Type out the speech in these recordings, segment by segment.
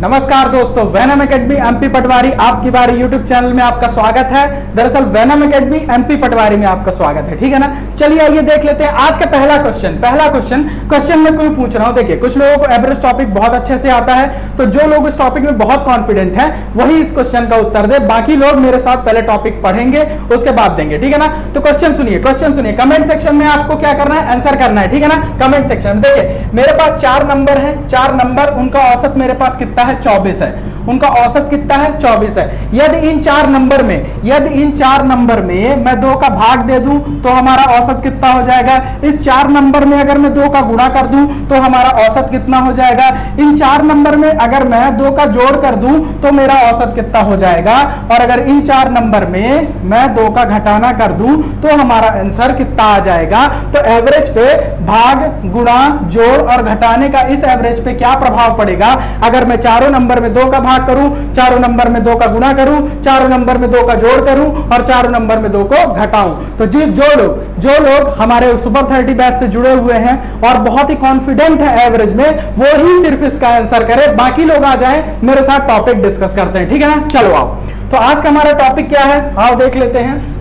नमस्कार दोस्तों Venom academy MP पटवारी आपकी बारी यूट्यूब चैनल में आपका स्वागत है। दरअसल वैनम एकेडमी एमपी पटवारी में आपका स्वागत है, ठीक है ना? चलिए आइए देख लेते हैं आज का पहला क्वेश्चन पहला क्वेश्चन क्वेश्चन में कोई पूछ रहा हूँ? देखिए, कुछ लोगों को एवरेज टॉपिक बहुत अच्छे से आता है तो जो लोग इस टॉपिक में बहुत कॉन्फिडेंट है, वही इस क्वेश्चन का उत्तर दे। बाकी लोग मेरे साथ पहले टॉपिक पढ़ेंगे, उसके बाद देंगे, ठीक है ना? तो क्वेश्चन सुनिए क्वेश्चन सुनिए। कमेंट सेक्शन में आपको क्या करना है? आंसर करना है, ठीक है ना? कमेंट सेक्शन देखिए, मेरे पास चार नंबर है, चार नंबर उनका औसत मेरे पास कितना है चौबीस है। उनका औसत कितना है? चौबीस है। यदि इन चार नंबर में, यदि इन चार नंबर में मैं दो का भाग दे दूँ तो हमारा औसत कितना हो जाएगा? इस चार नंबर में अगर मैं दो का गुणा कर दूँ तो हमारा औसत कितना हो जाएगा? इन चार नंबर में अगर मैं दो का जोड़ कर दूँ तो मेरा औसत कितना हो जाएगा? और अगर इन चार नंबर में मैं दो का घटाना कर दूँ तो हमारा आंसर कितना आ जाएगा? तो एवरेज पे भाग, गुणा, जोड़ और घटाने का इस एवरेज पे क्या प्रभाव पड़ेगा? अगर मैं चारों नंबर में दो का भाग करूँ, चारों नंबर में दो का गुणा करूँ, चारों नंबर में दो का जोड़ करूँ और चारों नंबर में दो को घटाऊं। तो जी, जो लोग जो लोग हमारे सुपर थर्टी बैच से जुड़े हुए हैं और बहुत ही कॉन्फिडेंट है एवरेज में, वो ही सिर्फ़ इसका आंसर करे। बाकी लोग आ जाए, मेरे साथ टॉपिक डिस्कस करते हैं। ठीक है ना? चलो आओ। तो आज का हमारा टॉपिक क्या है? आओ देख लेते हैं।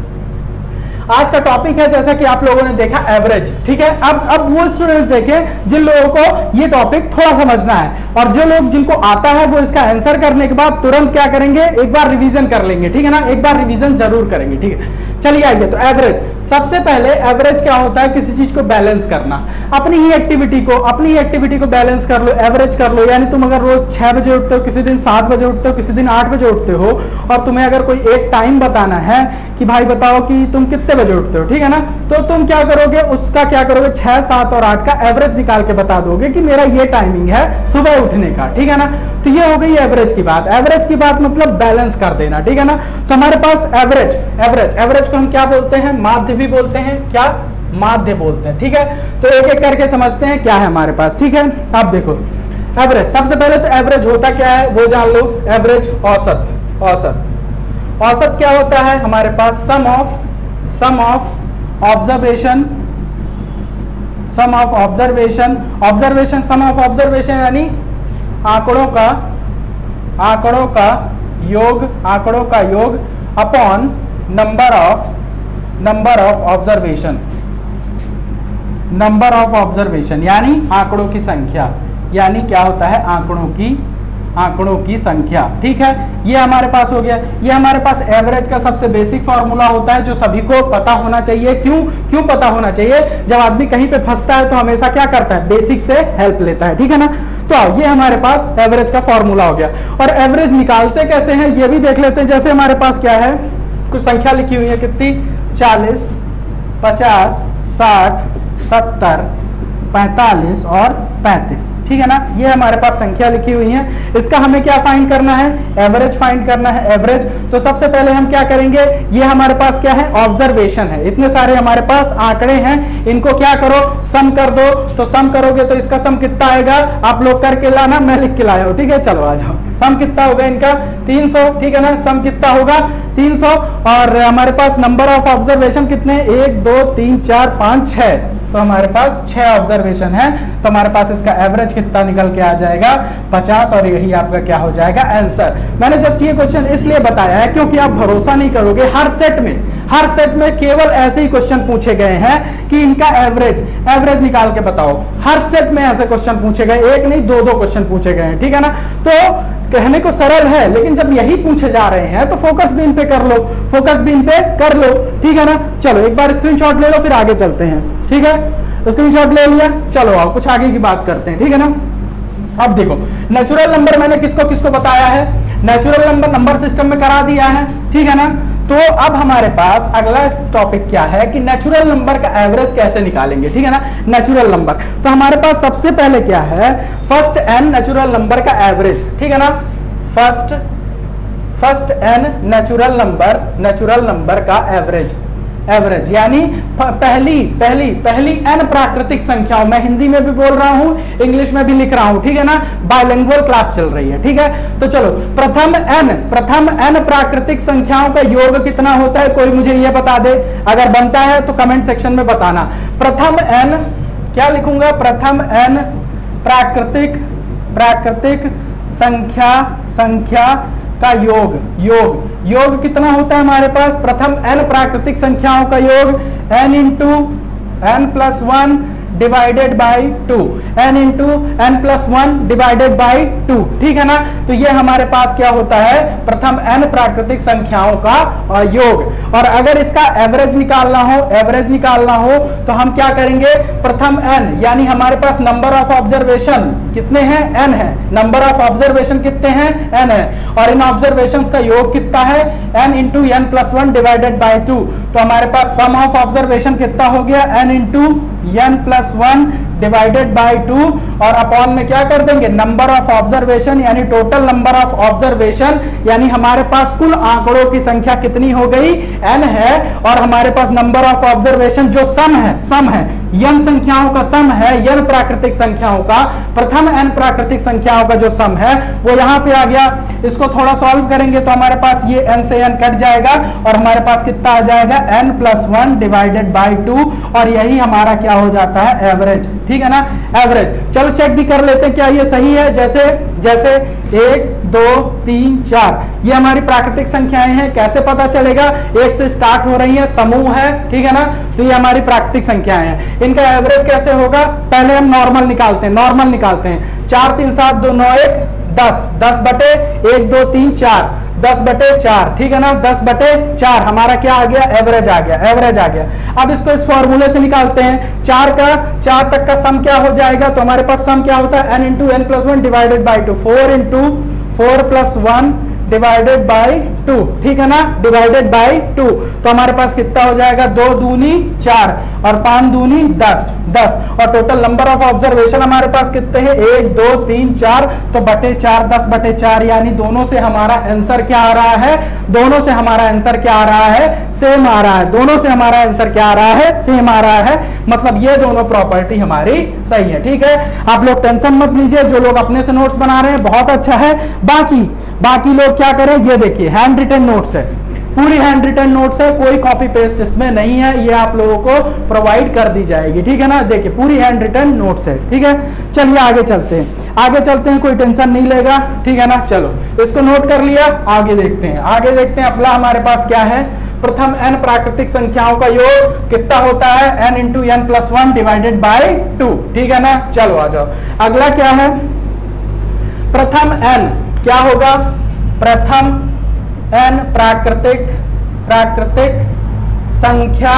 आज का टॉपिक है, जैसा कि आप लोगों ने देखा एवरेज ठीक है? अब अब वो स्टूडेंट्स देखें, जिन लोगों को ये टॉपिक थोड़ा समझना है। और जो लोग जिनको आता है, वो इसका आंसर करने के बाद तुरंत क्या करेंगे? एक बार रिवीजन कर लेंगे, ठीक है ना? एक बार रिवीजन ज़रूर करेंगे, ठीक है? चलिए आइए तो एवरेज सबसे पहले एवरेज क्या होता है? किसी चीज़ को बैलेंस करना। अपनी ही एक्टिविटी को, अपनी ही एक्टिविटी को बैलेंस कर लो एवरेज कर लो। यानी तुम अगर रोज छह बजे उठते हो, किसी दिन सात बजे उठते हो, किसी दिन आठ बजे उठते हो, और तुम्हें अगर कोई एक टाइम बताना है कि भाई बताओ कि तुम कितने बजे उठते हो, ठीक है ना? तो तुम क्या करोगे? उसका क्या करोगे? छह, सात और आठ का एवरेज निकाल के बता दोगे कि मेरा ये टाइमिंग है सुबह उठने का, ठीक है ना? तो ये हो गई एवरेज की बात। एवरेज की बात मतलब बैलेंस कर देना, ठीक है ना? तो हमारे पास एवरेज एवरेज एवरेज को हम क्या बोलते हैं? भी बोलते हैं, क्या? माध्य बोलते हैं, ठीक है? तो एक एक करके समझते हैं क्या है हमारे पास, ठीक है? अब देखो, एवरेज, सबसे पहले तो एवरेज होता क्या है, वो जान लो, एवरेज औसत औसत। औसत क्या होता है हमारे पास? Sum of sum of observation, sum of observation observation, sum of observation यानी आंकड़ों का आंकड़ों का योग, आंकड़ों का योग upon number of number of observation number of observation यानी आंकड़ों की संख्या। यानी क्या होता है? आंकड़ों की आंकड़ों की संख्या। ठीक है? ये हमारे पास हो गया। ये हमारे पास एवरेज का सबसे बेसिक फॉर्मूला होता है, जो सभी को पता होना चाहिए। क्यों? क्यों पता होना चाहिए? जब आदमी कहीं पे फंसता है तो हमेशा क्या करता है? बेसिक से हेल्प लेता है। ठीक है ना? तो आओ, ये हमारे पास एवरेज का फॉर्मूला हो गया। और एवरेज निकालते कैसे हैं? ये भी देख लेते हैं। जैसे हमारे पास क्या है? कुछ संख्या लिखी हुई है कितनी? चालीस, पचास, साठ, सत्तर, पैंतालीस और पैंतीस। ठीक है ना? ये हमारे पास संख्या लिखी हुई है। इसका हमें क्या फाइंड करना है? एवरेज फाइंड करना है एवरेज तो सबसे पहले हम क्या करेंगे? ये हमारे पास क्या है? ऑब्जर्वेशन है। इतने सारे हमारे पास आंकड़े हैं। इनको क्या करो? सम कर दो। तो सम करोगे तो इसका सम कितना आएगा? आप लोग करके लाना, मैं लिख के लाया हूँ। ठीक है? चलो, आ जाओ। सम कितना होगा इनका? 300 ठीक है ना? सम कितना होगा? 300 और हमारे पास नंबर ऑफ़ ऑब्जर्वेशन कितने? एक, दो, तीन, चार, पाँच, छह। तो हमारे पास छह ऑब्जर्वेशन है। तो हमारे पास इसका एवरेज कितना निकल के आ जाएगा? 50 और यही आपका क्या हो जाएगा? आंसर मैंने जस्ट ये क्वेश्चन इसलिए बताया है क्योंकि आप भरोसा नहीं करोगे हर सेट में। हर सेट में केवल ऐसे ही क्वेश्चन पूछे गए हैं कि इनका एवरेज एवरेज निकाल के बताओ। हर सेट में ऐसे क्वेश्चन पूछे गए, एक नहीं दो दो क्वेश्चन पूछे गए हैं, ठीक है ना? तो कहने को सरल है, लेकिन जब यही पूछे जा रहे हैं तो फोकस भी इन पे कर लो फोकस भी इन पे कर लो, ठीक है ना? चलो, एक बार स्क्रीनशॉट ले लो, फिर आगे चलते हैं, ठीक है? स्क्रीनशॉट ले लिया, चलो आओ कुछ आगे की बात करते हैं, ठीक है ना? अब देखो नेचुरल नंबर मैंने किसको किसको बताया है? नेचुरल नंबर नंबर सिस्टम में करा दिया है, ठीक है ना? तो अब हमारे पास अगला टॉपिक क्या है कि नेचुरल नंबर का एवरेज कैसे निकालेंगे, ठीक है ना? नेचुरल नंबर तो हमारे पास सबसे पहले क्या है? फ़र्स्ट एन नेचुरल नंबर का एवरेज ठीक है ना? First first N natural number natural number का एवरेज एवरेज यानी पहली पहली पहली एन प्राकृतिक संख्याओं मैं हिंदी में भी बोल रहा हूँ इंग्लिश में भी लिख रहा हूँ, ठीक है ना? बायलिंगुअल क्लास चल रही है, ठीक है? तो चलो, प्रथम एन प्रथम एन प्राकृतिक संख्याओं का योग कितना होता है, कोई मुझे यह बता दे। अगर बनता है तो कमेंट सेक्शन में बताना। प्रथम एन क्या लिखूँगा? प्रथम एन प्राकृतिक प्राकृतिक संख्या संख्या का योग योग। योग कितना होता है हमारे पास? प्रथम n प्राकृतिक संख्याओं का योग n into N plus one divided by two N into N plus one divided by two ठीक है ना? तो ये हमारे पास क्या होता है? प्रथम एन प्राकृतिक संख्याओं का योग। और अगर इसका एवरेज निकालना हो एवरेज निकालना हो तो हम क्या करेंगे? प्रथम एन यानी हमारे पास नंबर ऑफ़ ऑब्जर्वेशन कितने हैं? एन है। नंबर ऑफ़ ऑब्जर्वेशन कितने हैं? एन है। और इन ऑब्जर्वेशन का योग कितना है? N into N plus one divided by two तो हमारे पास सम ऑफ़ ऑब्जर्वेशन कितना हो गया? N into N plus one divided by two और अपॉन में क्या कर देंगे? नंबर ऑफ़ ऑब्जर्वेशन यानी टोटल नंबर ऑफ़ ऑब्जर्वेशन यानी हमारे पास कुल आंकड़ों की संख्या कितनी हो गई? एन है और हमारे पास नंबर ऑफ़ ऑब्जर्वेशन जो सम है सम है। यन संख्याओं का सम है, यन प्राकृतिक संख्याओं का। प्रथम एन प्राकृतिक संख्याओं का जो सम है, वो यहाँ पे आ गया। इसको थोड़ा सॉल्व करेंगे तो हमारे पास ये एन से एन कट जाएगा और हमारे पास कितना आ जाएगा? N plus one divided by two और यही हमारा क्या हो जाता है? एवरेज ठीक है ना? एवरेज चलो चेक भी कर लेते हैं क्या ये सही है। जैसे जैसे, एक, दो, तीन, चार। ये हमारी प्राकृतिक संख्याएँ हैं। कैसे पता चलेगा? एक से स्टार्ट हो रही है, समूह है, ठीक है ना? तो ये हमारी प्राकृतिक संख्याएँ हैं। इनका एवरेज कैसे होगा? पहले हम नॉर्मल निकालते हैं नॉर्मल निकालते हैं। चार, तीन, सात, दो, नौ, एक, दस। दस बटे एक, दो, तीन, चार। दस बटे चार, ठीक है ना? दस बटे चार, हमारा क्या आ गया? एवरेज आ गया एवरेज आ गया। अब इसको इस फॉर्मूले से निकालते हैं। चार का, चार तक का सम क्या हो जाएगा? तो हमारे पास सम क्या होता है? N into N plus one divided by two four into four plus one divided by two, ठीक है ना? डिवाइडेड बाई टू तो हमारे पास कितना हो जाएगा? दो दूनी चार और पाँच दूनी दस दस। और टोटल नंबर ऑफ़ ऑब्जर्वेशन हमारे पास कितने हैं? एक, दो, तीन, चार। तो बटे चार, दस बटे चार, यानी दोनों से हमारा आंसर क्या आ रहा है? दोनों से हमारा आंसर क्या आ रहा है? सेम आ रहा है। दोनों से हमारा आंसर क्या आ रहा है? सेम आ रहा है। मतलब ये दोनों प्रॉपर्टी हमारी सही है, ठीक है? आप लोग टेंशन मत लीजिए। जो लोग अपने से नोट्स बना रहे हैं, बहुत अच्छा है। बाकी बाकी लोग क्या करें? ये देखिए हैंड रिटन नोट्स है। पूरी हैंड रिटन नोट्स है, कोई कॉपी पेस्ट इसमें नहीं है, ये आप लोगों को प्रोवाइड कर दी जाएगी, ठीक है ना? देखिए, पूरी हैंड रिटन नोट्स है, ठीक है? चलिए, आगे चलते हैं। आगे चलते हैं, कोई टेंशन नहीं लेगा, ठीक है ना? चलो, इसको नोट कर लिया, आगे देखते हैं। आगे देखते हैं अगला हमारे पास क्या है? प्रथम एन प्राकृतिक संख्याओं का योग कितना होता है? N into N plus one divided by two ठीक है ना? चलो, आ जाओ। अगला क्या है? प्रथम एन क्या होगा? प्रथम एन प्राकृतिक प्राकृतिक संख्या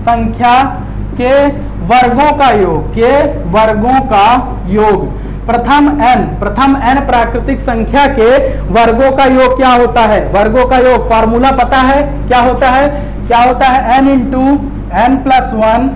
संख्या के वर्गों का योग, के वर्गों का योग। प्रथम एन प्रथम एन प्राकृतिक संख्या के वर्गों का योग क्या होता है? वर्गों का योग, फॉर्मूला पता है? क्या होता है? क्या होता है? N into N plus one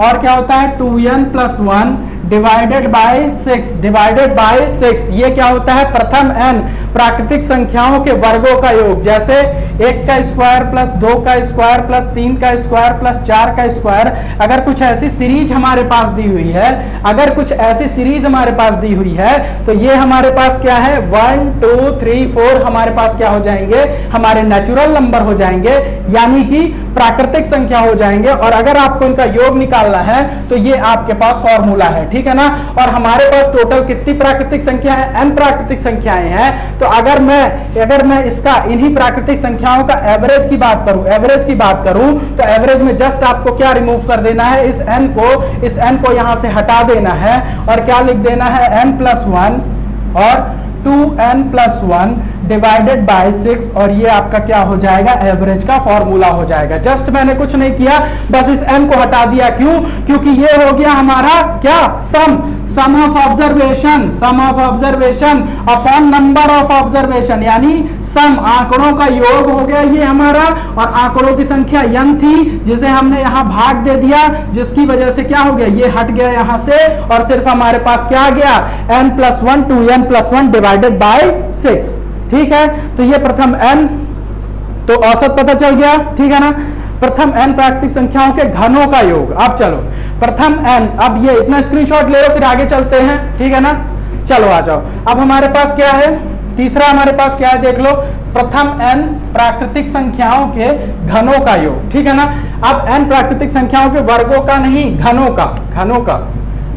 और क्या होता है? Two N plus one divided by six divided by six ये क्या होता है? प्रथम एन प्राकृतिक संख्याओं के वर्गों का योग। जैसे एक का स्क्वायर प्लस दो का स्क्वायर प्लस तीन का स्क्वायर प्लस चार का स्क्वायर अगर कुछ ऐसी सीरीज़ हमारे पास दी हुई है, अगर कुछ ऐसी सीरीज़ हमारे पास दी हुई है तो ये हमारे पास क्या है? वन टू थ्री फोर हमारे पास क्या हो जाएँगे? हमारे नेचुरल नंबर हो जाएँगे। यानी कि प्राकृतिक संख्या हो जाएँगे और अगर आपको इनका योग निकालना है तो ये आपके पास फॉर्मूला है, ठीक है ना? और हमारे पास टोटल कितनी प्राकृतिक संख्या है? एन प्राकृतिक संख्याएँ हैं। तो अगर मैं अगर मैं इसका इन्हीं प्राकृतिक संख्याओं का एवरेज की बात करूँ एवरेज की बात करूँ तो एवरेज में जस्ट आपको क्या रिमूव कर देना है? इस एन को, इस एन को यहाँ से हटा देना है। और क्या लिख देना है? एन प्लस वन और two N plus one divided by six और ये आपका क्या हो जाएगा? एवरेज का फॉर्मूला हो जाएगा। जस्ट मैंने कुछ नहीं किया, बस इस एन को हटा दिया। क्यों? क्योंकि ये हो गया हमारा क्या? Sum. Sum of observation sum of observation upon number of observation यानी सम आंकड़ों का योग हो गया ये हमारा, और आंकड़ों की संख्या यन थी, जिसे हमने यहाँ भाग दे दिया, जिसकी वजह से क्या हो गया? ये हट गया यहाँ से, और सिर्फ़ हमारे पास क्या आ गया? N plus one two N plus one divided by six ठीक है? तो ये प्रथम एन तो औसत पता चल गया, ठीक है ना? प्रथम एन प्राकृतिक संख्याओं के घनों का योग। अब चलो प्रथम एन अब ये इतना स्क्रीनशॉट ले लो फिर आगे चलते हैं। ठीक है ना? चलो आ जाओ। अब हमारे पास क्या है? तीसरा हमारे पास क्या है? देख लो। प्रथम एन प्राकृतिक संख्याओं के घनों का योग। ठीक है ना? अब एन प्राकृतिक संख्याओं के वर्गों का नहीं, घनों का। घनों का।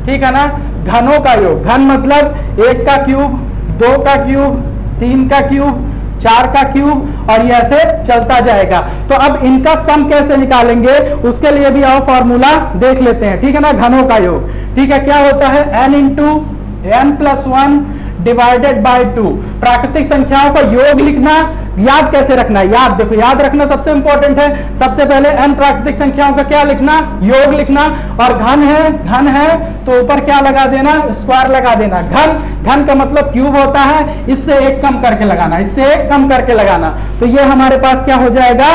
ठीक है ना? घनों का योग। घन मतलब एक का क्यूब दो का क्यूब तीन का क्यूब चार का क्यूब और यह ऐसे चलता जाएगा। तो अब इनका सम कैसे निकालेंगे, उसके लिए भी और फॉर्मूला देख लेते हैं। ठीक है ना, घनों का योग। ठीक है, क्या होता है? N into N plus one divided by two प्राकृतिक संख्याओं का योग लिखना, याद कैसे रखना? याद देखो, याद रखना सबसे इंपॉर्टेंट है। सबसे पहले एन प्राकृतिक संख्याओं का क्या लिखना? योग लिखना। और घन है घन है तो ऊपर क्या लगा देना? स्क्वायर लगा देना। घन घन का मतलब क्यूब होता है, इससे एक कम करके लगाना, इससे एक कम करके लगाना। तो ये हमारे पास क्या हो जाएगा?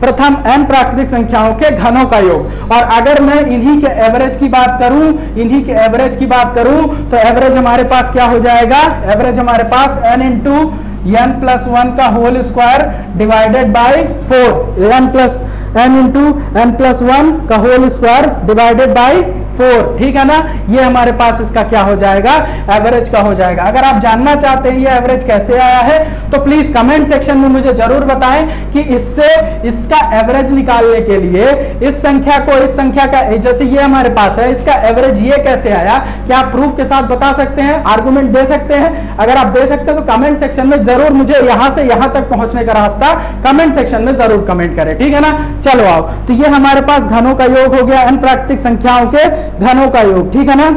प्रथम एन प्राकृतिक संख्याओं के घनों का योग। और अगर मैं इन्हीं के एवरेज की बात करूँ, इन्हीं के एवरेज की बात करूँ तो एवरेज हमारे पास क्या हो जाएगा? एवरेज हमारे पास N into N plus one का whole square divided by four N plus N into N plus one का whole square divided by four, ठीक है ना? ये हमारे पास इसका क्या हो जाएगा? एवरेज का हो जाएगा। अगर आप जानना चाहते हैं ये एवरेज कैसे आया है तो प्लीज़ कमेंट सेक्शन में मुझे ज़रूर बताएँ कि इससे इसका एवरेज निकालने के लिए इस संख्या को, इस संख्या का, जैसे ये हमारे पास है, इसका एवरेज ये कैसे आया? क्या आप प्रूफ के साथ बता सकते हैं? आर्गूमेंट दे सकते हैं? अगर आप दे सकते हैं तो कमेंट सेक्शन में ज़रूर मुझे यहाँ से यहाँ तक पहुँचने का रास्ता कमेंट सेक्शन में ज़रूर कमेंट करें, ठीक है ना? चलो आओ। तो ये हमारे पास घनों का योग हो गया एन प्राकृतिक संख्याओं के घनों का योग, ठीक है ना?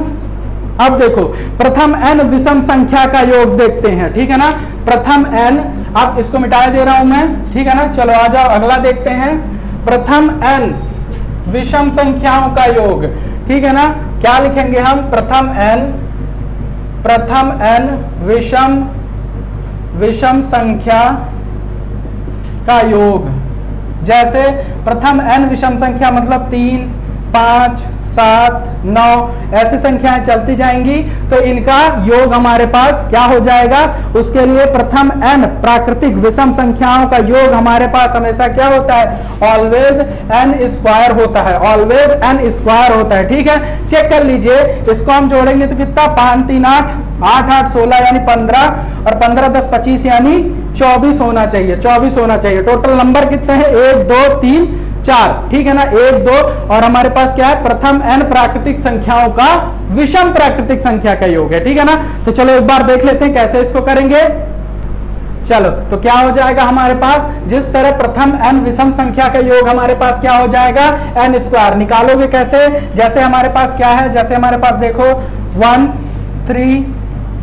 अब देखो, प्रथम एन विषम संख्या का योग देखते हैं, ठीक है ना? प्रथम एन अब इसको मिटा दे रहा हूँ मैं, ठीक है ना? चलो आ जाओ अगला देखते हैं। प्रथम एन विषम संख्याओं का योग, ठीक है ना? क्या लिखेंगे हम? प्रथम एन प्रथम एन विषम विषम संख्या का योग। जैसे, प्रथम एन विषम संख्या मतलब तीन, पाँच सात, नौ, ऐसी संख्याएँ चलती जाएँगी। तो इनका योग हमारे पास क्या हो जाएगा? उसके लिए प्रथम एन प्राकृतिक विषम संख्याओं का योग हमारे पास हमेशा क्या होता है? ऑलवेज एन स्क्वायर होता है। ऑलवेज एन स्क्वायर होता है। ठीक है? चेक कर लीजिए। इसको हम जोड़ेंगे तो कितना? पाँच, तीन, आठ आठ आठ, सोलह यानी पंद्रह और पंद्रह, दस, पच्चीस यानी चौबीस होना चाहिए। चौबीस होना चाहिए। टोटल नंबर कितने हैं? एक, दो, तीन चार। ठीक है ना? एक, दो। और हमारे पास क्या है? प्रथम एन प्राकृतिक संख्याओं का विषम प्राकृतिक संख्या का योग है। ठीक है ना? तो चलो एक बार देख लेते हैं कैसे इसको करेंगे। चलो तो क्या हो जाएगा हमारे पास? जिस तरह प्रथम एन विषम संख्या का योग हमारे पास क्या हो जाएगा? N square. निकालोगे कैसे? जैसे हमारे पास क्या है? जैसे हमारे पास देखो, वन, थ्री,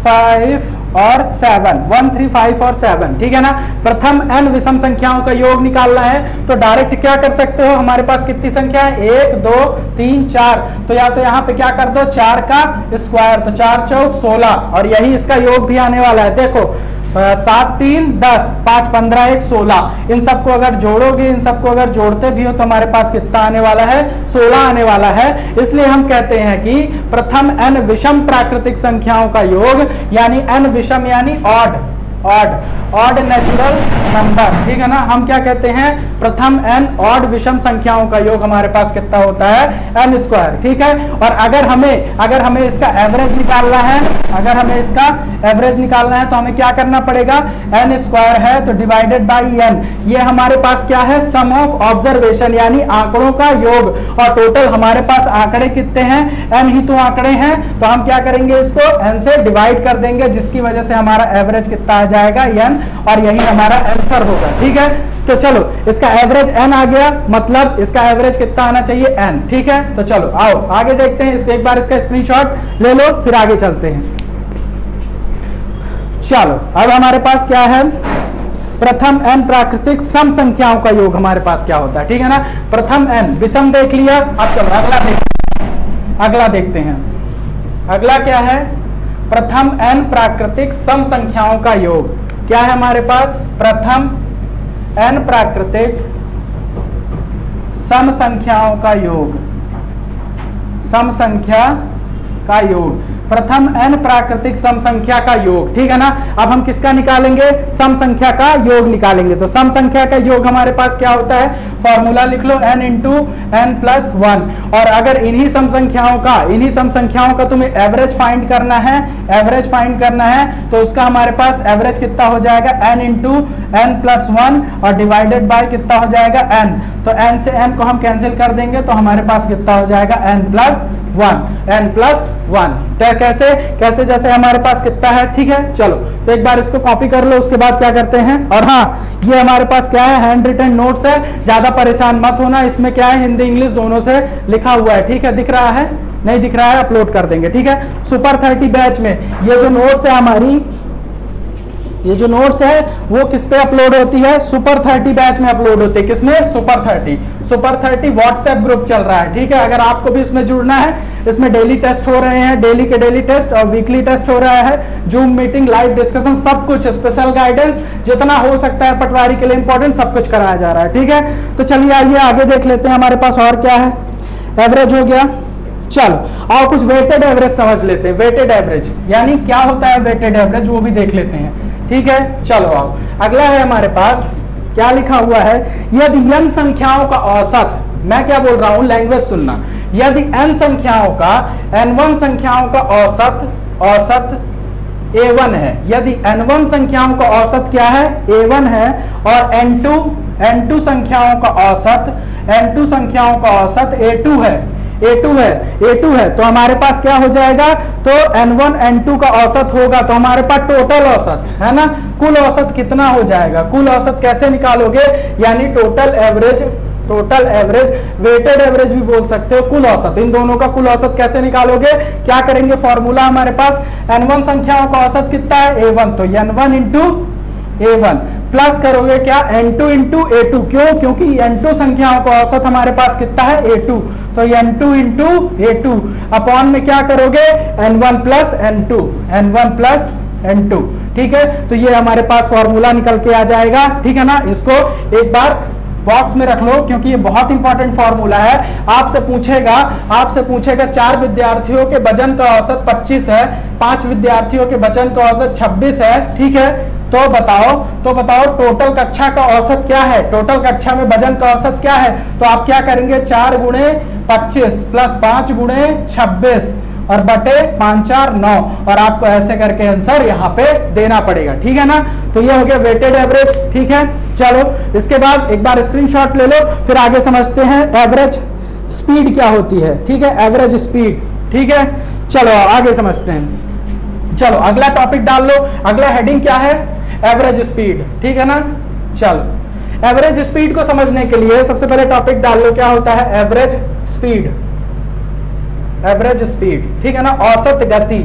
फाइव और सेवन वन थ्री फाइव और सेवन ठीक है ना? प्रथम एन विषम संख्याओं का योग निकालना है तो डायरेक्ट क्या कर सकते हो? हमारे पास कितनी संख्या है? एक, दो, तीन, चार. तो या तो यहाँ पे क्या कर दो? चार का स्क्वायर तो चार चौक सोलह. और यही इसका योग भी आने वाला है. देखो सात, तीन, दस, पाँच, पंद्रह, एक, सोलह। इन सबको अगर जोड़ोगे, इन सबको अगर जोड़ते भी हो तो हमारे पास कितना आने वाला है? सोलह आने वाला है। इसलिए हम कहते हैं कि प्रथम एन विषम प्राकृतिक संख्याओं का योग, यानी एन विषम यानी odd odd odd natural number ठीक है ना? हम क्या कहते हैं? प्रथम एन ऑड विषम संख्याओं का योग हमारे पास कितना होता है? एन स्क्वायर ठीक है? और अगर हमें अगर हमें इसका एवरेज निकालना है, अगर हमें इसका एवरेज निकालना है तो हमें क्या करना पड़ेगा? एन स्क्वायर है तो डिवाइडेड बाई एन ये हमारे पास क्या है? सम ऑफ़ ऑब्जर्वेशन यानी आंकड़ों का योग. और टोटल हमारे पास आंकड़े कितने हैं? एन ही तो आंकड़े हैं. तो हम क्या करेंगे इसको एन से डिवाइड कर देंगे, जिसकी वजह से हमारा एवरेज कितना आ जाएगा एन और यही हमारा आंसर होगा, ठीक है? तो चलो, इसका एवरेज एन आ गया मतलब इसका एवरेज कितना आना चाहिए? एन ठीक है? तो चलो, आओ, आगे देखते हैं, इसको एक बार इसका स्क्रीनशॉट ले लो, फिर आगे चलते हैं। चलो, अब हमारे पास क्या है? प्रथम एन प्राकृतिक सम संख्याओं का योग हमारे पास क्या होता है, ठीक है ना? प्रथम एन विषम देख लिया, अब चलो, अगला देख, अगला देखते हैं। अगला क्या है? प्रथम एन प्राकृतिक सम संख्याओं का योग। क्या है हमारे पास? प्रथम एन प्राकृतिक सम संख्याओं का योग। सम संख्या का योग। प्रथम एन प्राकृतिक सम संख्या का योग, ठीक है ना? अब हम किसका निकालेंगे? सम संख्या का योग निकालेंगे। तो सम संख्या का योग हमारे पास क्या होता है? फॉर्मूला लिख लो N into N plus one और अगर इन्हीं सम संख्याओं का, इन्हीं सम संख्याओं का तुम्हें एवरेज फाइंड करना है एवरेज फाइंड करना है तो उसका हमारे पास एवरेज कितना हो जाएगा? N into N plus one और डिवाइडेड बाय कितना हो जाएगा? एन तो एन से एन को हम कैंसिल कर देंगे तो हमारे पास कितना हो जाएगा? N plus one N plus one कैसे कैसे, जैसे हमारे पास कितना है, ठीक है, चलो तो एक बार इसको कॉपी कर लो, उसके बाद क्या करते हैं? और हाँ ये हमारे पास क्या है हैंड रिटन नोट्स है, ज़्यादा परेशान मत होना, इसमें क्या है, हिंदी, इंग्लिश दोनों से लिखा हुआ है, ठीक है, दिख रहा है? नहीं दिख रहा है अपलोड कर देंगे, ठीक है? सुपर थर्टी बैच में, ये जो नोट्स है हमारी ये जो नोट्स है, वो किस पे अपलोड होती है? सुपर थर्टी बैच में अपलोड होती है। किसमें super thirty super thirty WhatsApp group चल रहा है, ठीक है? अगर आपको भी इसमें जुड़ना है, इसमें डेली टेस्ट हो रहे हैं डेली के डेली टेस्ट और वीकली टेस्ट हो रहा है जूम मीटिंग लाइव डिस्कशन सब कुछ स्पेशल गाइडेंस जितना हो सकता है पटवारी के लिए इंपॉर्टेंट सब कुछ कराया जा रहा है, ठीक है? तो चलिए आइए, आगे देख लेते हैं हमारे पास और क्या है। एवरेज हो गया। चलो, और कुछ वेटेड एवरेज समझ लेते हैं। वेटेड एवरेज यानी क्या होता है वेटेड एवरेज वो भी देख लेते हैं। ठीक है? चलो आओ अगला है हमारे पास, क्या लिखा हुआ है? यदि n संख्याओं का औसत, मैं क्या बोल रहा हूँ? लैंग्वेज सुनना। यदि एन संख्याओं का एन वन संख्याओं का औसत औसत a1 है। यदि n1 संख्याओं का औसत क्या है? A1 है। और n2 n2 संख्याओं का औसत n2 संख्याओं का औसत a2 है। A2 है A2 है तो हमारे पास क्या हो जाएगा? तो N1 N2 का औसत होगा तो हमारे पास टोटल औसत, है ना? कुल औसत कितना हो जाएगा? कुल औसत कैसे निकालोगे? यानी total average total average weighted average भी बोल सकते हो, कुल औसत। इन दोनों का कुल औसत कैसे निकालोगे? क्या करेंगे? फॉर्मूला हमारे पास N1 संख्याओं का औसत कितना है? A1 तो N1 one into A one plus करोगे क्या? N two into A two क्यों? क्योंकि एन टू संख्याओं का औसत हमारे पास कितना है? A2 तो N2 इंटू ए टू अपॉन में क्या करोगे? N one plus N two N one plus N two ठीक है? तो ये हमारे पास फॉर्मूला निकल के आ जाएगा। ठीक है ना? इसको एक बार बॉक्स में रख लो, क्योंकि ये बहुत इंपॉर्टेंट फॉर्मूला है। आपसे पूछेगा आपसे पूछेगा, चार विद्यार्थियों के वज़न का औसत 25 है, पाँच विद्यार्थियों के वज़न का औसत 26 है। ठीक है? तो बताओ तो बताओ टोटल कक्षा का औसत क्या है? टोटल कक्षा में वज़न का औसत क्या है? तो आप क्या करेंगे? चार गुणे पच्चीस प्लस पाँच गुणे छब्बीस और बटे पाँच चार नौ। और आपको ऐसे करके आंसर यहाँ पे देना पड़ेगा। ठीक है ना? तो ये हो गया वेटेड एवरेज ठीक है? चलो, इसके बाद एक बार स्क्रीनशॉट ले लो, फिर आगे समझते हैं एवरेज स्पीड क्या होती है। ठीक है? एवरेज स्पीड ठीक है? चलो, आगे समझते हैं। चलो, अगला टॉपिक डाल लो। अगला हेडिंग क्या है? एवरेज स्पीड ठीक है ना? चलो। एवरेज स्पीड को समझने के लिए सबसे पहले टॉपिक डाल लो, क्या होता है? एवरेज स्पीड एवरेज स्पीड ठीक है ना? औसत गति।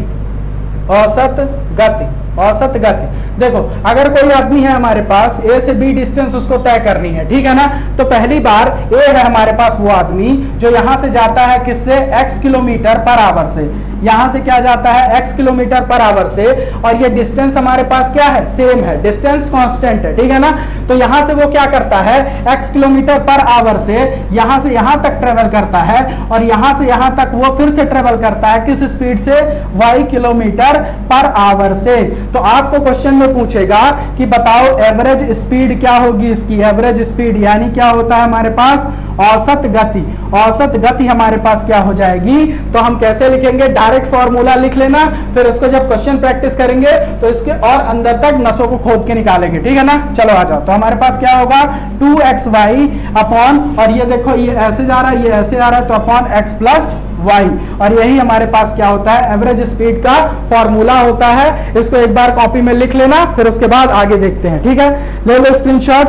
औसत गति। औसत गति। देखो, अगर कोई आदमी है हमारे पास ए से बी डिस्टेंस उसको तय करनी है, ठीक है ना? तो पहली बार ए है हमारे पास वो आदमी जो यहाँ से जाता है किससे? एक्स किलोमीटर पर आवर से। यहाँ से क्या जाता है? एक्स किलोमीटर पर आवर से। और ये डिस्टेंस हमारे पास क्या है? सेम है। डिस्टेंस कांस्टेंट है, ठीक है ना? तो यहाँ से वो क्या करता है? एक्स किलोमीटर पर आवर से यहाँ से यहाँ तक ट्रेवल करता है और यहाँ से यहाँ तक वो फिर से ट्रेवल करता है किस स्पीड से? वाई किलोमीटर पर आवर से। तो आपको क्वेश्चन में पूछेगा कि बताओ एवरेज स्पीड क्या होगी इसकी? एवरेज स्पीड यानी क्या होता है हमारे पास? औसत गति। औसत गति हमारे पास क्या हो जाएगी? तो हम कैसे लिखेंगे? डायरेक्ट फॉर्मूला लिख लेना, फिर उसको जब क्वेश्चन प्रैक्टिस करेंगे तो इसके और अंदर तक नसों को खोद के निकालेंगे। ठीक है ना? चलो आ जाओ। तो हमारे पास क्या होगा? टू एक्स वाई अपॉन और ये देखो, ये ऐसे जा रहा है, ये ऐसे आ रहा है तो अपॉन एक्स प्लस वाई और यही हमारे पास क्या होता है? एवरेज स्पीड का फॉर्मूला होता है। इसको एक बार कॉपी में लिख लेना, फिर उसके बाद आगे देखते हैं, ठीक है? ले लो स्क्रीनशॉट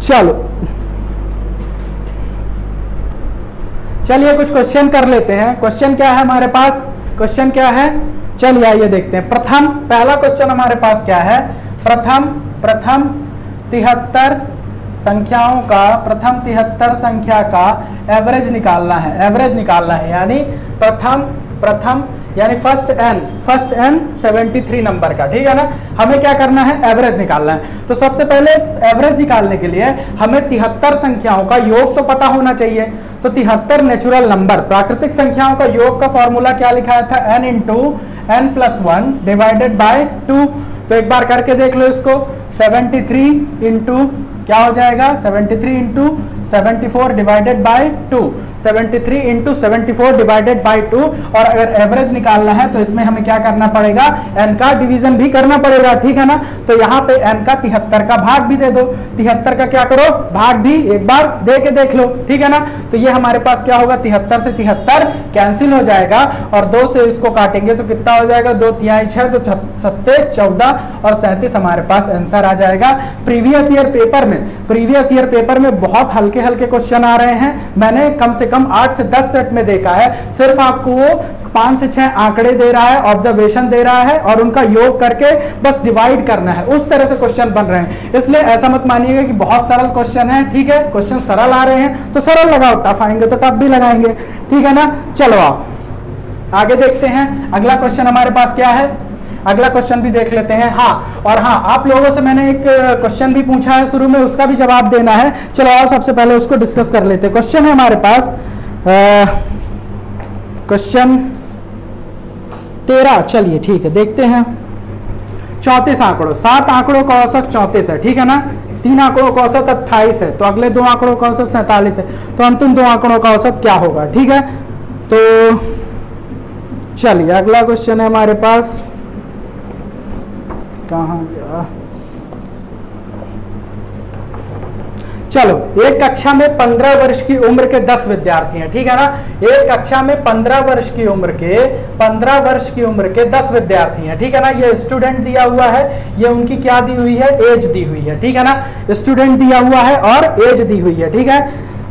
चलो। चलिए, कुछ क्वेश्चन कर लेते हैं। क्वेश्चन क्या है हमारे पास? क्वेश्चन क्या है? चलिए, आइए देखते हैं। प्रथम, पहला क्वेश्चन हमारे पास क्या है? प्रथम प्रथम, तिहत्तर संख्याओं का प्रथम तिहत्तर संख्या का एवरेज निकालना है। एवरेज निकालना है, यानी प्रथम प्रथम, यानी first N first N 73 number का, ठीक है ना? हमें क्या करना है? एवरेज निकालना है। तो सबसे पहले एवरेज निकालने के लिए हमें तिहत्तर संख्याओं का योग तो पता होना चाहिए। तो तिहत्तर नेचुरल नंबर प्राकृतिक संख्याओं का योग का फॉर्मूला क्या लिखा था? N into N plus one divided by two तो एक बार करके देख लो इसको। 73 थ्री इंटू क्या हो जाएगा? 73 three into 74 divided by two 73 three into seventy divided by two और अगर एवरेज निकालना है तो इसमें हमें क्या करना पड़ेगा? एन का डिवीज़न भी करना पड़ेगा, ठीक है ना? तो यहाँ पे एन का तिहत्तर का भाग भी दे दो। तिहत्तर का क्या करो? भाग भी एक बार दे के देख लो, ठीक है ना? तो ये हमारे पास क्या होगा? तिहत्तर से तिहत्तर कैंसिल हो जाएगा। और दो से इसको काटेंगे तो कितना हो जाएगा? दो तिहाई छह तो सत्ते, चौदह। और सैंतीस हमारे पास आंसर आ जाएगा। प्रीवियस ईयर पेपर में प्रीवियस ईयर पेपर में बहुत हल्के हल्के क्वेश्चन आ रहे हैं। मैंने कम से कम आठ से दस सेट में देखा है। सिर्फ़ आपको वो पाँच से छह आंकड़े दे रहा है ऑब्जर्वेशन दे रहा है और उनका योग करके बस डिवाइड करना है। उस तरह से क्वेश्चन बन रहे हैं। इसलिए ऐसा मत मानिएगा कि बहुत सरल क्वेश्चन है, ठीक है? क्वेश्चन सरल आ रहे हैं तो सरल लगाओ टफ आएँगे तो टफ भी लगाएँगे। ठीक है ना? चलो आओ आगे देखते हैं। अगला क्वेश्चन हमारे पास क्या है? अगला क्वेश्चन भी देख लेते हैं। हाँ और हाँ आप लोगों से मैंने एक क्वेश्चन भी पूछा है शुरू में, उसका भी जवाब देना है। चलो और सबसे पहले उसको डिस्कस कर लेते हैं। क्वेश्चन है हमारे पास क्वेश्चन तेरह। चलिए, ठीक है, देखते हैं। चौतीस आंकड़ों, सात आंकड़ों का औसत चौतीस है, ठीक है ना? तीन आंकड़ों का औसत अट्ठाईस है तो अगले दो आंकड़ों का औसत सैतालीस है। तो अंतिम दो आंकड़ों का औसत क्या होगा, ठीक है? तो चलिए, अगला क्वेश्चन है हमारे पास। कहा गया? चलो, एक कक्षा में पंद्रह वर्ष की उम्र के दस विद्यार्थी हैं, ठीक है ना? एक कक्षा में पंद्रह वर्ष की उम्र के, पंद्रह वर्ष की उम्र के दस विद्यार्थी हैं, ठीक है ना? ये स्टूडेंट दिया हुआ है, ये उनकी क्या दी हुई है? एज दी हुई है, ठीक है ना? स्टूडेंट दिया हुआ है और एज दी हुई है, ठीक है?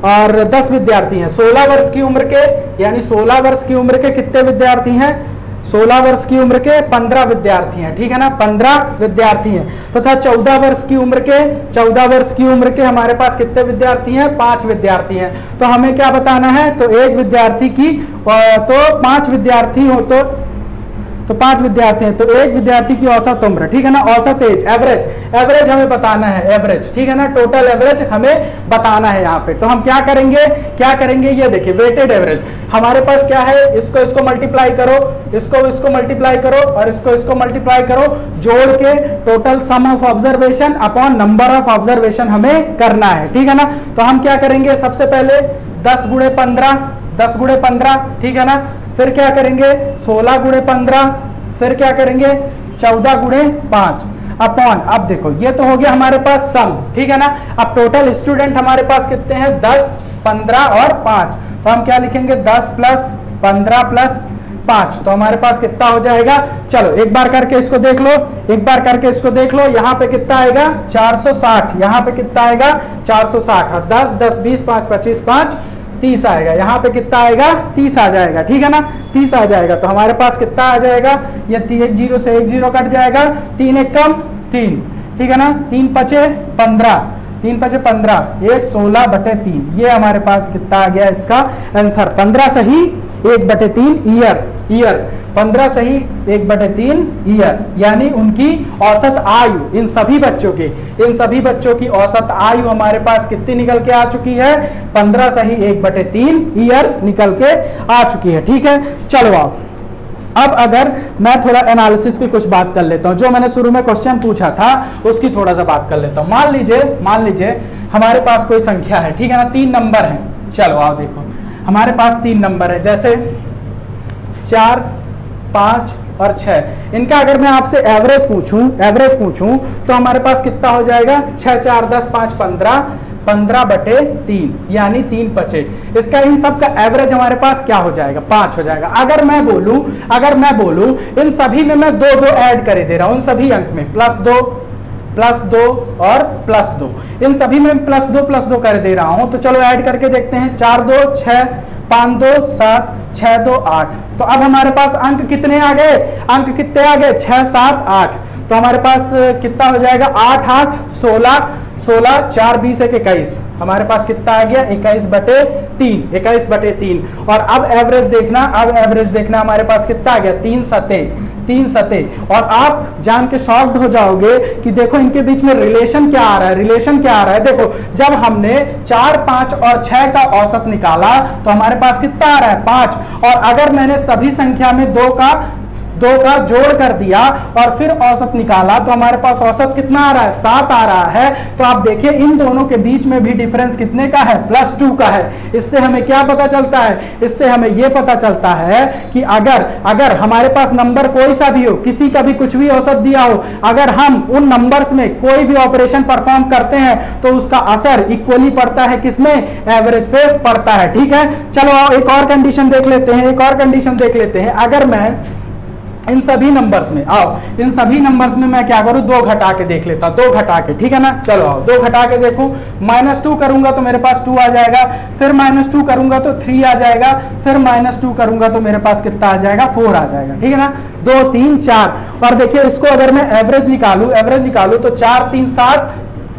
और दस विद्यार्थी हैं, सोलह वर्ष की उम्र के, यानी सोलह वर्ष की उम्र के कितने विद्यार्थी हैं? सोलह वर्ष की उम्र के पंद्रह विद्यार्थी हैं, ठीक है ना? पंद्रह विद्यार्थी हैं। तथा तो चौदह वर्ष की उम्र के, चौदह वर्ष की उम्र के हमारे पास कितने विद्यार्थी हैं? पाँच विद्यार्थी हैं। तो हमें क्या बताना है? तो एक विद्यार्थी की तो पाँच विद्यार्थी हो तो तो पाँच विद्यार्थी हैं तो एक विद्यार्थी की औसत उम्र, ठीक है ना? औसत एज एवरेज एवरेज हमें बताना है एवरेज ठीक है ना? टोटल एवरेज हमें बताना है यहाँ पे। तो हम क्या करेंगे? क्या करेंगे? ये देखिए वेटेड एवरेज हमारे पास क्या है? इसको इसको मल्टीप्लाई करो, इसको इसको मल्टीप्लाई करो और इसको इसको मल्टीप्लाई करो, जोड़ के total sum of observation upon number of observation हमें करना है, ठीक है ना? तो हम क्या करेंगे? सबसे पहले दस गुड़े पंद्रह, दस गुड़े पंद्रह, ठीक है ना? फिर क्या करेंगे? 16 गुणे पंद्रह, फिर क्या करेंगे? 14 गुणे पाँच। अपॉन, अब देखो, ये तो हो गया हमारे पास सम ठीक है ना? अब टोटल स्टूडेंट हमारे पास कितने हैं? 10 15 और 5 तो हम क्या लिखेंगे? 10 प्लस 15 प्लस पाँच। तो हमारे पास कितना हो जाएगा? चलो, एक बार करके इसको देख लो, एक बार करके इसको देख लो। यहाँ पे कितना आएगा? 460 यहाँ पे कितना आएगा? 460 और 10 10 20 5 25 5 तीस आएगा। यहाँ पे कितना आएगा? तीस आ जाएगा, ठीक है ना? तीस आ जाएगा। तो हमारे पास कितना आ जाएगा? ये एक ज़ीरो से एक ज़ीरो कट जाएगा। तीन एक कम तीन, ठीक है ना? तीन पचे पंद्रह, तीन पचे पंद्रह, एक सोलह बटे तीन। ये हमारे पास कितना आ गया इसका? आंसर, पंद्रह सही एक बटे तीन ईयर। ईयर। पंद्रह सही एक बटे तीन ईयर, यानी उनकी औसत आयु, इन सभी बच्चों के, इन सभी बच्चों की औसत आयु हमारे पास कितनी निकल के आ चुकी है? पंद्रह सही एक बटे तीन ईयर निकल के आ चुकी है, ठीक है? चलो आप अब अगर मैं थोड़ा एनालिसिस की कुछ बात कर लेता हूँ, जो मैंने शुरू में क्वेश्चन पूछा था, उसकी थोड़ा सा बात कर लेता हूँ। मान लीजिए मान लीजिए, हमारे पास कोई संख्या है, ठीक है ना? तीन नंबर है। चलो आओ देखो। हमारे पास तीन नंबर है, जैसे चार, पाँच और छह। इनका अगर मैं आपसे एवरेज पूछूँ एवरेज पूछूँ तो हमारे पास कितना हो जाएगा? छह, चार, दस, पाँच, पंद्रह पंद्रह बटे तीन, यानी तीन पचे। इसका इन सब का एवरेज हमारे पास क्या हो जाएगा? पाँच हो जाएगा। अगर मैं बोलूँ, अगर मैं बोलूँ, इन सभी में मैं दो दो ऐड कर दे रहा हूँ, इन सभी अंक में प्लस दो प्लस दो और प्लस दो। इन सभी में प्लस दो प्लस दो कर दे रहा हूँ। तो चलो ऐड करके देखते हैं। चार दो छ पाँच दो, सात, छह दो, आठ। तो अब हमारे पास अंक कितने आ गए? अंक कितने आ गए? छह, सात, आठ। तो हमारे पास कितना हो जाएगा? आठ आठ, सोलह सोलह, चार, बीस, एक, इक्कीस। हमारे पास कितना आ गया? इक्कीस बटे तीन, इक्कीस बटे तीन। और अब एवरेज देखना, अब एवरेज देखना हमारे पास कितना आ गया? तीन सते तीन सते और आप जान के शॉक्ड हो जाओगे कि देखो इनके बीच में रिलेशन क्या आ रहा है रिलेशन क्या आ रहा है? देखो, जब हमने चार, पाँच और छह का औसत निकाला तो हमारे पास कितना आ रहा है? पाँच। और अगर मैंने सभी संख्या में दो का दो का जोड़ कर दिया और फिर औसत निकाला। तो हमारे पास औसत कितना आ रहा है? सात आ रहा है। तो आप देखिए, इन दोनों के बीच में भी डिफरेंस कितने का है? प्लस टू का है। इससे हमें क्या पता चलता है? इससे हमें यह पता चलता है कि अगर अगर हमारे पास नंबर कोई सा भी हो, किसी का भी कुछ भी औसत दिया हो, अगर हम उन नंबर्स में कोई भी ऑपरेशन परफॉर्म करते हैं तो उसका असर इक्वली पड़ता है किसमें? एवरेज पे पड़ता है। ठीक है? चलो, एक और कंडीशन देख लेते हैं, एक और कंडीशन देख लेते हैं। अगर मैं इन सभी नंबर्स में, आओ, इन सभी नंबर्स में मैं क्या करूँ? दो घटा के देख लेता, दो घटा के, ठीक है ना? चलो, आओ, दो घटा के देखूँ माइनस टू करूँगा तो मेरे पास टू आ जाएगा, फिर माइनस टू करूँगा तो थ्री आ जाएगा, फिर माइनस टू करूँगा तो मेरे पास कितना आ जाएगा? फोर आ जाएगा, ठीक है ना? दो, तीन, चार, और देखिए इसको अगर मैं एवरेज निकालू एवरेज निकालू तो चार, तीन, सात,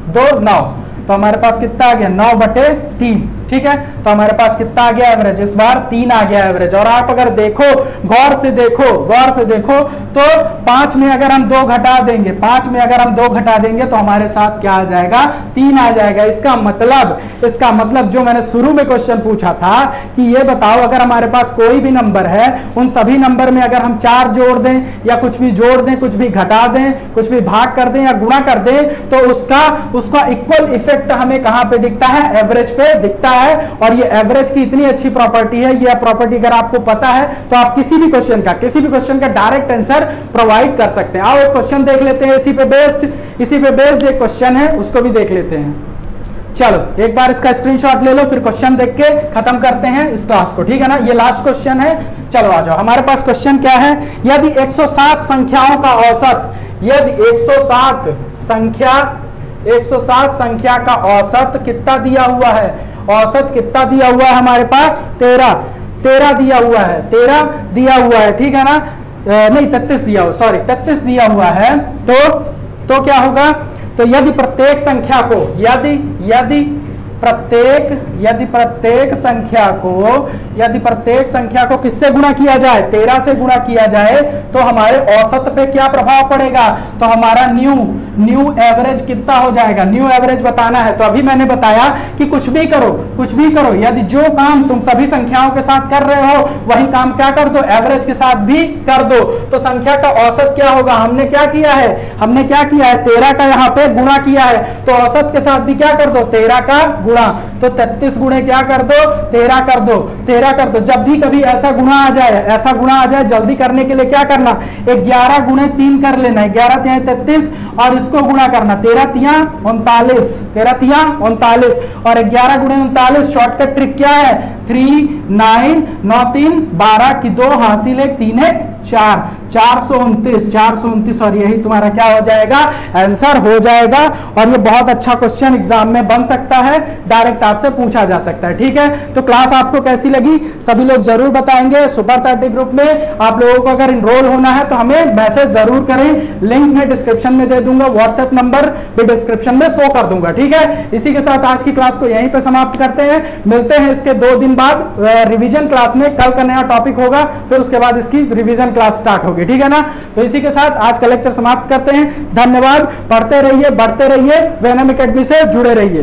दो, नौ तो हमारे पास कितना आ गया? नौ बटे तीन। ठीक है? तो हमारे पास कितना आ गया एवरेज इस बार तीन आ गया एवरेज और आप अगर देखो, गौर से देखो, गौर से देखो तो पाँच में अगर हम दो घटा देंगे, पाँच में अगर हम दो घटा देंगे तो हमारे साथ क्या आ जाएगा? तीन आ जाएगा। इसका मतलब इसका मतलब जो मैंने शुरू में क्वेश्चन पूछा था, कि ये बताओ, अगर हमारे पास कोई भी नंबर है, उन सभी नंबर में अगर हम चार जोड़ दें, या कुछ भी जोड़ दें, कुछ भी घटा दें, कुछ भी भाग कर दें, या गुणा कर दें तो उसका उसका इक्वल इफ़ेक्ट हमें कहाँ पे दिखता है? एवरेज पे दिखता है है और ये एवरेज की इतनी अच्छी प्रॉपर्टी है, ये प्रॉपर्टी अगर आपको पता है तो आप किसी भी क्वेश्चन का, किसी भी क्वेश्चन का डायरेक्ट आंसर प्रोवाइड कर सकते हैं। आओ क्वेश्चन देख लेते हैं, इसी पे बेस्ड इसी पे बेस्ड एक क्वेश्चन है, उसको भी देख लेते हैं। चलो, एक बार इसका स्क्रीनशॉट ले लो, फिर क्वेश्चन देख के खत्म करते हैं इस क्लास को, ठीक है ना? ये लास्ट क्वेश्चन है। चलो आ जाओ, हमारे पास क्वेश्चन क्या है? यदि 107 संख्याओं का औसत, यदि 107 संख्या 107 संख्या का औसत कितना दिया हुआ है? औसत कितना दिया हुआ है हमारे पास? तेरह। तेरह दिया हुआ है। तेरह दिया हुआ है, ठीक है ना? नहीं तत्तीस दिया हुआ सॉरी तत्तीस दिया हुआ है। तो तो क्या होगा? तो यदि प्रत्येक संख्या को, यदि यदि प्रत्येक यदि प्रत्येक संख्या को यदि प्रत्येक संख्या को किससे गुणा किया जाए? तेरह से गुणा किया जाए तो हमारे औसत पे क्या प्रभाव पड़ेगा? तो हमारा न्यू न्यू एवरेज कितना हो जाएगा? न्यू एवरेज बताना है। तो अभी मैंने बताया कि कुछ भी करो, कुछ भी करो। यदि जो काम तुम सभी संख्याओं के साथ कर रहे हो, वही काम क्या कर दो? एवरेज के साथ भी कर दो। तो संख्या का औसत क्या होगा? हमने क्या किया है? हमने क्या किया है? तेरह का यहाँ पे गुणा किया है। तो औसत के साथ भी क्या कर दो? तेरह का गुणा। तो तैतीस गुणे क्या कर दो? तेरह कर दो। तेरह कर दो? जब भी कभी ऐसा गुणा आ जाए, ऐसा गुणा आ जाए, जल्दी करने के लिए क्या करना? ग्यारह गुणे तीन कर लेना है। ग्यारह तिया तैतीस और इसको गुणा करना। तेरह तिया उनतालीस। तेरह तिया उनतालीस। और ग्यारह गुणे उनतालीस शॉर्टकट ट्रिक क्या है? थ्री नाइन नौ, तीन, बारह की दो, हासिल एक तीन एक चार। चार सौ उनतीस, चार सौ उनतीस और यही तुम्हारा क्या हो जाएगा? आंसर हो जाएगा और ये बहुत अच्छा क्वेश्चन एग्ज़ाम में बन सकता है। डायरेक्ट आपसे पूछा जा सकता है, ठीक है? तो क्लास आपको कैसी लगी? सभी लोग ज़रूर बताएँगे। सुपर थर्टी ग्रुप में आप लोगों को अगर इनरोल होना है तो हमें मैसेज ज़रूर करें। लिंक में डिस्क्रिप्शन में दे दूँगा व्हाट्सएप नंबर भी डिस्क्रिप्शन में शो कर दूँगा, ठीक है? इसी के साथ आज की क्लास को यहीं पर समाप्त करते हैं। मिलते हैं इसके दो दिन बाद। रिविजन क्लास में कल का नया टॉपिक होगा, फिर उसके बाद इसकी रिविजन क्लास स्टार्ट होगी ठीक है ना? तो इसी के साथ आज का लेक्चर समाप्त करते हैं। धन्यवाद, पढ़ते रहिए, बढ़ते रहिए वेनम अकेडमी से जुड़े रहिए।